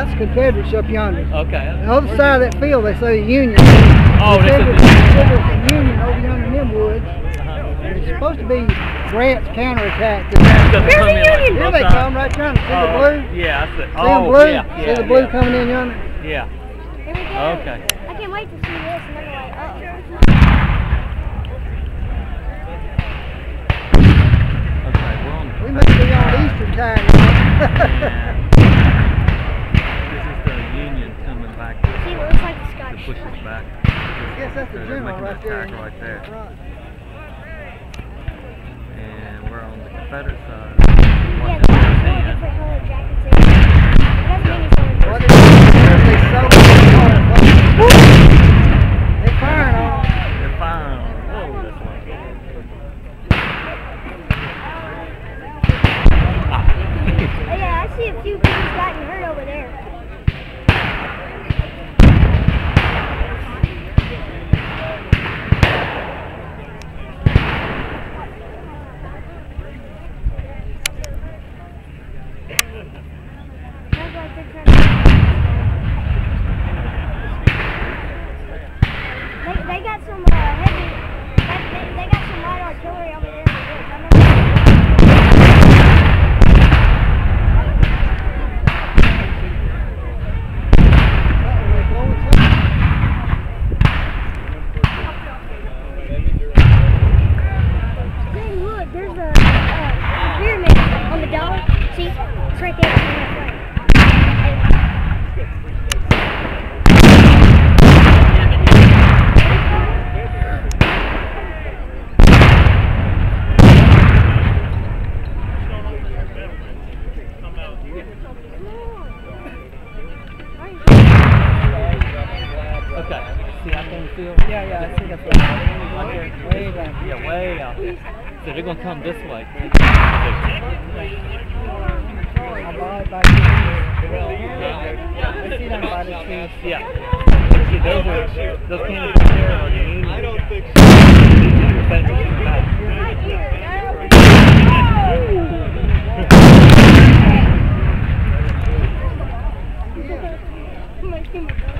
That's Confederates up yonder. Okay. The other side of that field, they say the Union. Oh, they said Confederates, the- Confederates and Union over yonder in them woods. Uh-huh. It's supposed to be Grant's counterattack. Doesn't come in the Union? Here they come right yonder. See the Oh, blue? Yeah, I see. See oh, the blue? Yeah, See yeah, the blue yeah. coming in yonder? Yeah. Here we go. Okay. I can't wait to see this and then like, oh. Okay, we're on We must be on Eastern time. and this is the Union coming back See, it looks like the to Scottish. push us back. I guess that's the they're general making right an there. attack right there. Right. And we're on the Confederate side. Yeah, Watching they their have four hand. different colored jackets. in it. It doesn't mean he's only What first. they they so They firing on 'em. They're firing. Whoa, this way. Oh, yeah, I see a few people gotten hurt over there. Sounds like they're trying to- They, they got some uh, heavy, they, they, they got some light artillery over there. I know. They're blowing something. Hey, look, there's a uh, pyramid on the dollar. See, it's right there. on that flag. Okay. See there in the? Yeah, yeah, I see the flag. Right. Way back. Yeah, way out there. So they're gonna come this way. I lied by I see them by the trees. Yeah. See, those are those cannons right there are the I don't think so. Are Confederates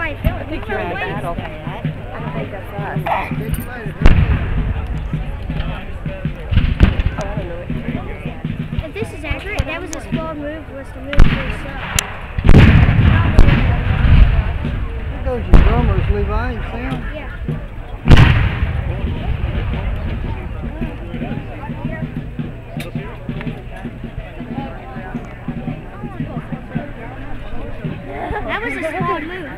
I feel I think you're in a battle. I don't think that's us. Oh, if this is accurate, that was a small move, was to move to the There goes your drummers, Levi and Sam. Yeah. that was a small move.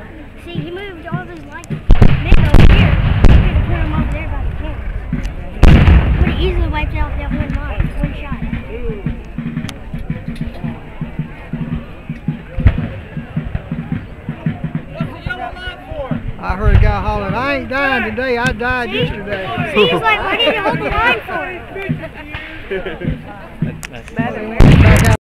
I heard a guy hollering, I ain't dying today, I died See? yesterday. See, he's like, why did you hold the line for?